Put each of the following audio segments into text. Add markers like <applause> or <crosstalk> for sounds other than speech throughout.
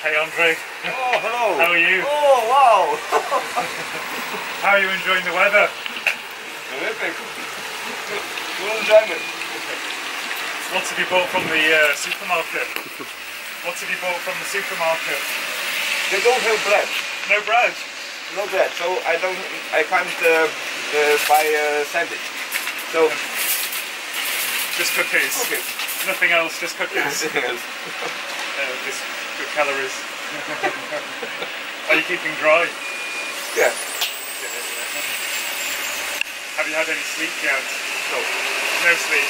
Hey Andre, Oh, hello. <laughs> how are you? Oh, wow. <laughs> How are you enjoying the weather? Terrific. Good enjoyment. What have you bought from the uh, supermarket? What have you bought from the supermarket? They don't have bread. No bread. No bread, so I don't. I can't uh, uh, buy a sandwich. So Just cookies. okay. Nothing else, just cookies. <laughs> Yes. uh, calories. <laughs> are you keeping dry? yeah. Have you had any sleep yet? No. No sleep.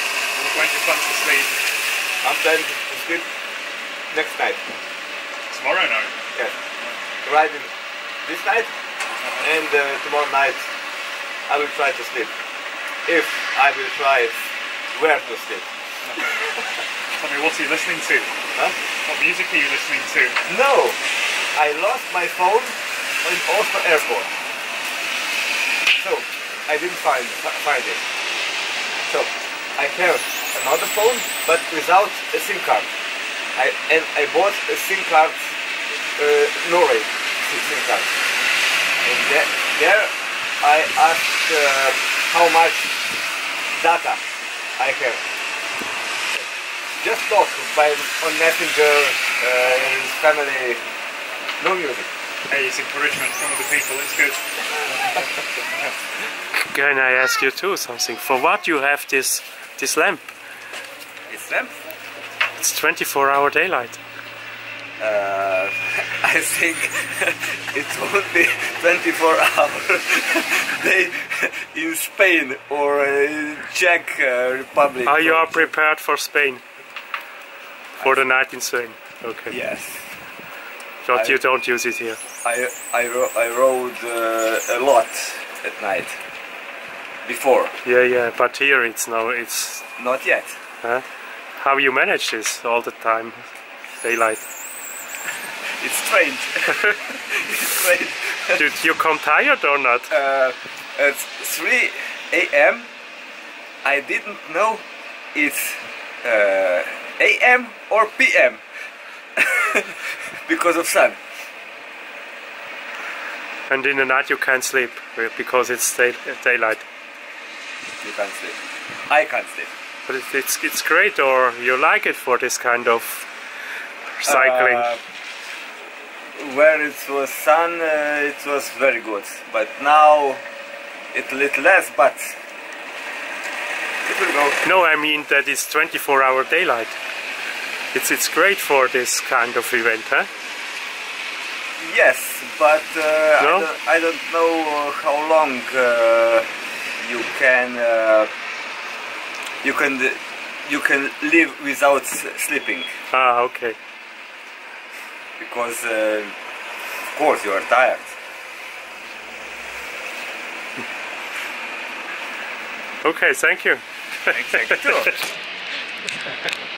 When do you plan to sleep? I'm planning to sleep next night. Tomorrow night. Yes. Riding this night and uh, tomorrow night I will try to sleep. If I will try where to sleep. <laughs> Tell me, what are you listening to? Huh? What music are you listening to? No, I lost my phone in Oslo airport. So I didn't find find it. So I have another phone, but without a SIM card. I and I bought a SIM card, uh, Norway SIM card. And there, there I asked uh, how much data I have. Just talk by on Messenger, uh, his family, no music. Hey, it's encouragement from the people, it's good. <laughs> Can I ask you too something? For what you have this this lamp? It's them. It's 24 hour daylight. Uh, <laughs> I think <laughs> it won't be 24 hours. they in Spain or uh, Czech uh, Republic. Are you are prepared for Spain? For the night in Spain? Okay. Yes. But I- you don't use it here. I I, ro- I rode uh, a lot at night. Before, Yeah, yeah. But here it's no. It's not yet. huh? how you manage this all the time, daylight. <laughs> It's strange. <laughs> it's strange. <laughs> Did you come tired or not? uh, at 3 a.m. I didn't know it's uh, a.m. or p.m. <laughs> because of sun. And in the night you can't sleep uh, because it's day, daylight. You can't sleep. I can't sleep. But it, it's it's great, or you like it for this kind of cycling. Uh, where it was sun, uh, it was very good. But now it's a little less, but it. No, I mean that it's 24 hour daylight. It's it's great for this kind of event, huh? Yes, but uh, No? I, don't, I don't know uh, how long uh, you can uh, you can you can live without sleeping Ah, okay. because uh, of course you are tired. Okay, thank you. Thank you too.